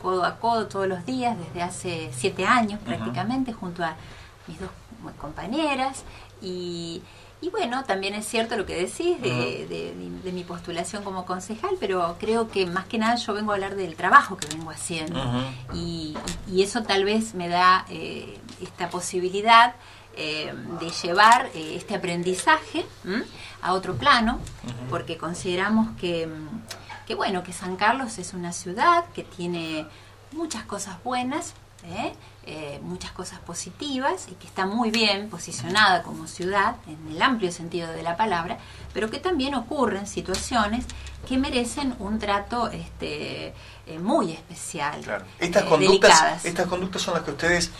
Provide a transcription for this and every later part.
codo a codo todos los días desde hace siete años prácticamente junto a mis dos compañeras. Y, bueno, también es cierto lo que decís de, mi postulación como concejal, pero creo que más que nada yo vengo a hablar del trabajo que vengo haciendo. Y, eso tal vez me da eh, esta posibilidad eh, de llevar eh, este aprendizaje a otro plano, porque consideramos que, que, bueno, que San Carlos es una ciudad que tiene muchas cosas buenas, ¿eh? muchas cosas positivas y que está muy bien posicionada como ciudad en el amplio sentido de la palabra, pero que también ocurren situaciones que merecen un trato este, muy especial. Estas, conductas, estas conductas son las que ustedes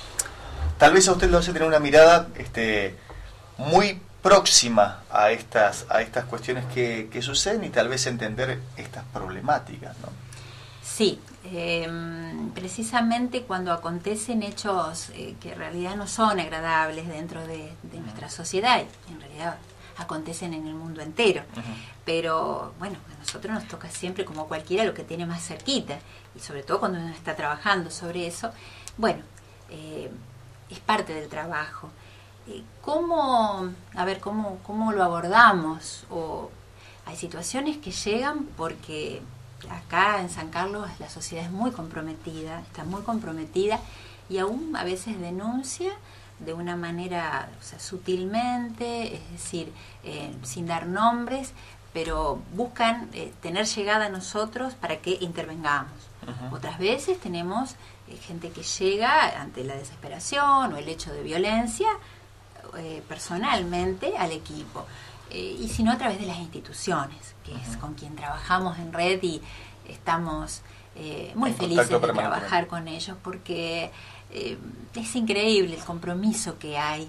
tal vez a usted lo hace tener una mirada este, muy próxima a estas, a estas cuestiones que, suceden y tal vez entender estas problemáticas. ¿no? Sí, em, precisamente cuando acontecen hechos eh, que en realidad no son agradables dentro de, nuestra sociedad, en realidad acontecen en el mundo entero, pero bueno, a nosotros nos toca siempre como cualquiera lo que tiene más cerquita y sobre todo cuando uno está trabajando sobre eso, bueno, eh, es parte del trabajo. ¿Cómo, a ver, cómo, cómo lo abordamos? O hay situaciones que llegan porque acá en San Carlos la sociedad es muy comprometida, está muy comprometida y aún a veces denuncia de una manera sutilmente, es decir, eh, sin dar nombres, pero buscan eh, tener llegada a nosotros para que intervengamos. Otras veces tenemos eh, gente que llega ante la desesperación o el hecho de violencia eh, personalmente al equipo. Eh, y si no a través de las instituciones, que es con quien trabajamos en red y estamos muy felices de trabajar con ellos porque es increíble el compromiso que hay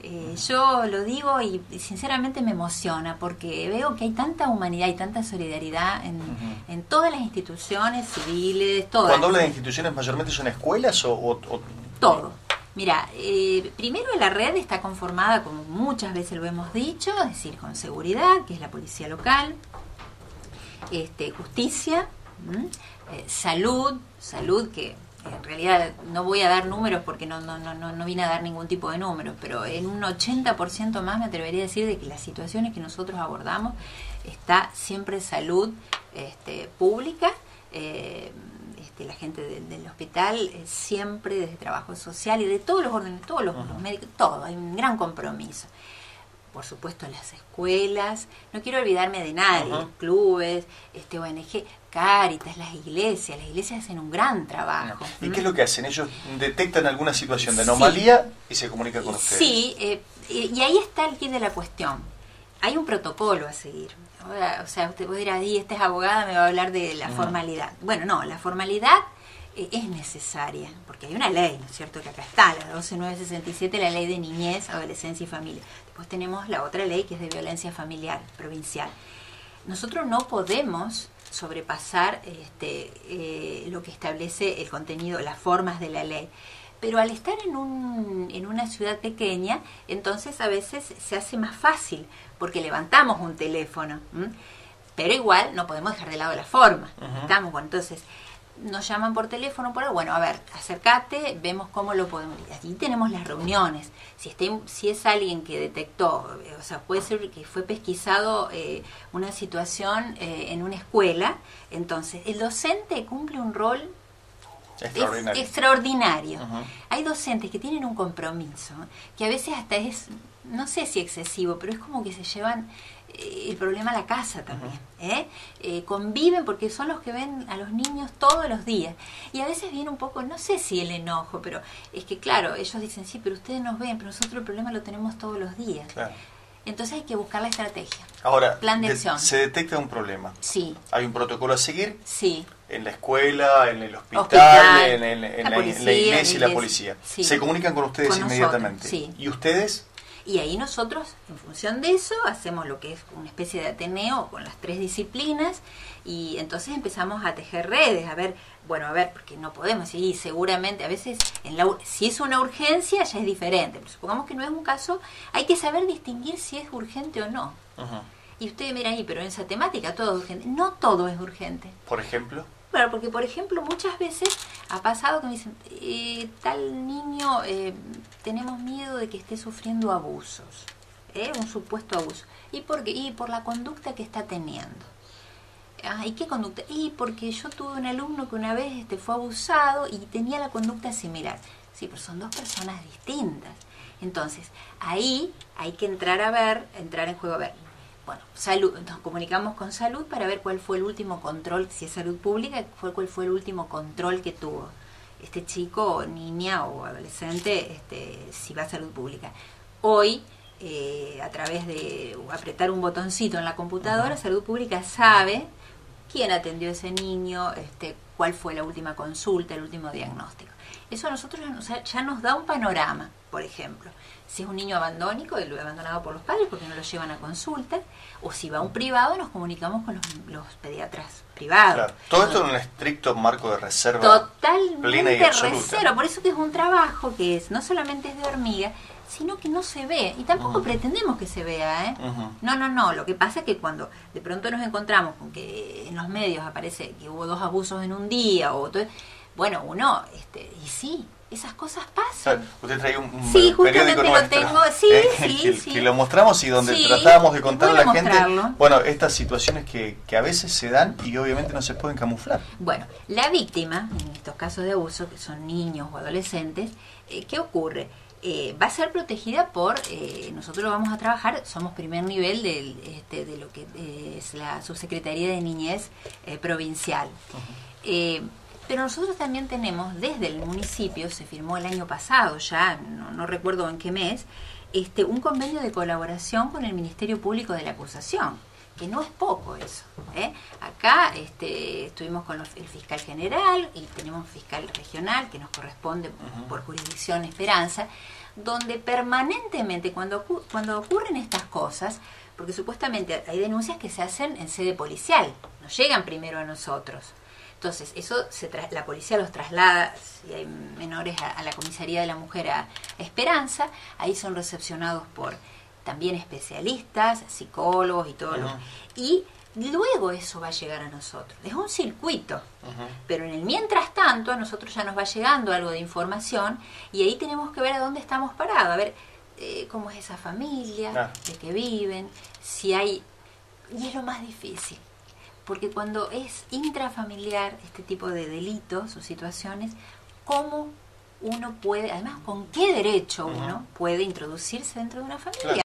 eh, yo lo digo y, sinceramente me emociona porque veo que hay tanta humanidad y tanta solidaridad en, todas las instituciones civiles, todas. Cuando habla de instituciones, mayormente son escuelas o...? Todo. Mira, eh, primero la red está conformada, como muchas veces lo hemos dicho, es decir, con seguridad, que es la policía local, este, justicia, eh, salud, salud que en realidad no voy a dar números porque no, no, no, no vine a dar ningún tipo de números, pero en un 80% más me atrevería a decir de que las situaciones que nosotros abordamos está siempre salud este, pública, eh, este, la gente del hospital eh, siempre desde trabajo social y de todos los órdenes, todos los, médicos, todo, hay un gran compromiso por supuesto las escuelas, no quiero olvidarme de nadie, clubes, este ONG, Cáritas, las iglesias, las iglesias hacen un gran trabajo. ¿Y qué es lo que hacen? Ellos detectan alguna situación de anomalía y se comunican con ustedes. Sí, eh, y ahí está el kit de la cuestión. Hay un protocolo a seguir. O sea, usted puede decir, esta es abogada, me va a hablar de la formalidad. Bueno, no, la formalidad eh, es necesaria, porque hay una ley, ¿no es cierto?, que acá está, la 12967, la ley de niñez, adolescencia y familia. Después tenemos la otra ley que es de violencia familiar, provincial. Nosotros no podemos sobrepasar este, eh, lo que establece el contenido, las formas de la ley. Pero al estar en, un, en una ciudad pequeña, entonces a veces se hace más fácil, porque levantamos un teléfono, pero igual no podemos dejar de lado la forma. Estamos, bueno, entonces nos llaman por teléfono, por bueno, a ver, acércate, vemos cómo lo podemos. Allí tenemos las reuniones. Si, si es alguien que detectó, o sea, puede ser que fue pesquisado eh, una situación eh, en una escuela, entonces el docente cumple un rol extraordinario. Hay docentes que tienen un compromiso, que a veces hasta es, no sé si excesivo, pero es como que se llevan el problema a la casa también. ¿eh? ¿eh? conviven porque son los que ven a los niños todos los días. Y a veces viene un poco, no sé si el enojo, pero es que claro, ellos dicen, sí, pero ustedes nos ven, pero nosotros el problema lo tenemos todos los días. Entonces hay que buscar la estrategia. Ahora, plan de acción. se detecta un problema. Sí. Hay un protocolo a seguir. Sí. En la escuela, en el hospital, en, la, iglesia y la policía. Se comunican con ustedes inmediatamente. sí. ¿Y ustedes? Y ahí nosotros, en función de eso, hacemos lo que es una especie de Ateneo con las tres disciplinas y entonces empezamos a tejer redes, a ver, bueno, a ver, porque no podemos, y seguramente a veces, en la, si es una urgencia ya es diferente, pero supongamos que no es un caso, hay que saber distinguir si es urgente o no. Y usted mira ahí, pero en esa temática todo es urgente. No todo es urgente. Por ejemplo. Bueno, porque por ejemplo muchas veces ha pasado que me dicen, eh, tal niño eh, tenemos miedo de que esté sufriendo abusos, ¿eh? un supuesto abuso. ¿Y por qué? Y por la conducta que está teniendo. Ah, ¿Y qué conducta? Y porque yo tuve un alumno que una vez este, fue abusado y tenía la conducta similar. Sí, pero son dos personas distintas. Entonces, ahí hay que entrar a ver, entrar en juego a ver. Bueno, salud, nos comunicamos con salud para ver cuál fue el último control, si es salud pública, cuál fue el último control que tuvo este chico, niña o adolescente, este, si va a salud pública. Hoy, eh, a través de apretar un botoncito en la computadora, salud pública sabe quién atendió a ese niño, este, cuál fue la última consulta, el último diagnóstico. Eso a nosotros ya nos da un panorama, por ejemplo. Si es un niño abandónico, lo he abandonado por los padres porque no lo llevan a consulta, o si va a un privado, nos comunicamos con los, pediatras privados. Todo esto en un estricto marco de reserva. Totalmente reserva. Por eso que es un trabajo que es no solamente es de hormiga, sino que no se ve. Y tampoco pretendemos que se vea, ¿eh? No, no, no. Lo que pasa es que cuando de pronto nos encontramos con que en los medios aparece que hubo dos abusos en un día, o todo, bueno, uno, este, y sí, esas cosas pasan. usted trae un, sí, periódico lo tengo, sí, eh, sí, que, sí. que, lo mostramos y donde tratábamos de contar a la gente, bueno, estas situaciones que, que, a veces se dan y obviamente no se pueden camuflar. Bueno, la víctima, en estos casos de abuso, que son niños o adolescentes, eh, ¿qué ocurre? Eh, va a ser protegida por, eh, nosotros lo vamos a trabajar, somos primer nivel de, este, de lo que es la subsecretaría de niñez eh, provincial. pero nosotros también tenemos, desde el municipio, se firmó el año pasado ya, no, recuerdo en qué mes, este, un convenio de colaboración con el Ministerio Público de la Acusación que no es poco eso. ¿eh? Acá este, estuvimos con el fiscal general y tenemos un fiscal regional que nos corresponde por jurisdicción Esperanza, donde permanentemente cuando, cuando ocurren estas cosas, porque supuestamente hay denuncias que se hacen en sede policial, nos llegan primero a nosotros. Entonces, eso se la policía los traslada, si hay menores, a, la comisaría de la mujer a Esperanza, ahí son recepcionados por también especialistas, psicólogos y todo lo. Y luego eso va a llegar a nosotros. Es un circuito. Pero en el mientras tanto, a nosotros ya nos va llegando algo de información y ahí tenemos que ver a dónde estamos parados, a ver eh, cómo es esa familia, ah. de qué viven, si hay... Y es lo más difícil. Porque cuando es intrafamiliar este tipo de delitos o situaciones, ¿cómo uno puede, además, con qué derecho uno puede introducirse dentro de una familia?